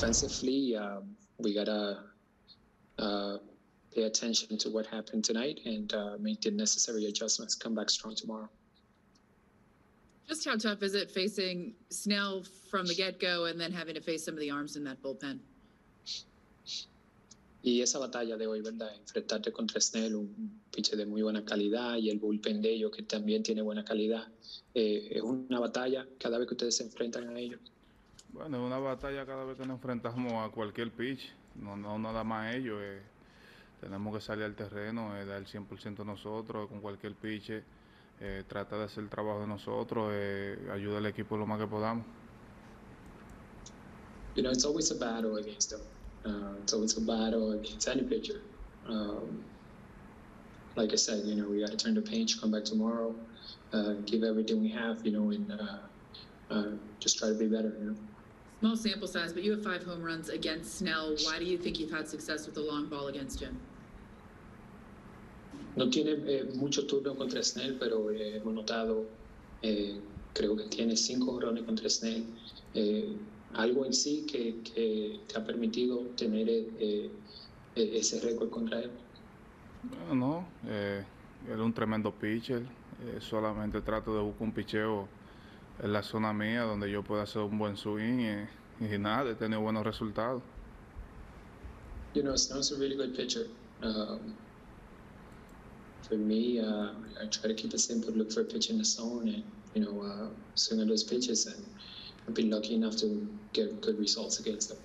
offensively, um, we gotta uh, pay attention to what happened tonight and uh, make the necessary adjustments. Come back strong tomorrow. Just how tough is it facing Snell from the get-go and then having to face some of the arms in that bullpen? Y esa batalla de hoy, ¿verdad? Enfrentarte contra Snell, un pitcher de muy buena calidad, y el bullpen de ellos, que también tiene buena calidad. Eh, es una batalla cada vez que ustedes se enfrentan a ellos. Bueno, es una batalla cada vez que nos enfrentamos a cualquier pitch, no, no nada más ellos. eh, tenemos que salir al terreno, eh, dar el 100% nosotros con cualquier pitch, eh, tratar de hacer el trabajo de nosotros, eh, ayudar al equipo lo más que podamos. You know, it's always a battle against them. Uh, it's always a battle against any pitcher. Um, like I said, you know, we got to turn the page, come back tomorrow, uh, give everything we have, you know, and uh, uh, just try to be better, you know. Small sample size, but you have five home runs against Snell. Why do you think you've had success with the long ball against him? No tiene eh, mucho turno contra Snell, pero eh, hemos notado, eh, creo que tiene cinco jorrones contra Snell. Eh, algo en sí que, que te ha permitido tener eh, eh, ese récord contra él. Bueno, no, eh, él es un tremendo pitcher, eh, solamente trato de buscar un picheo en la zona mía donde yo pueda hacer un buen swing y, nada, de tener buenos resultados. You know, Snell's a really good pitcher. Um, for me, uh, I try to keep it simple, look for a pitch in the zone, and you know, uh, swing at those pitches, and I've been lucky enough to get good results against them.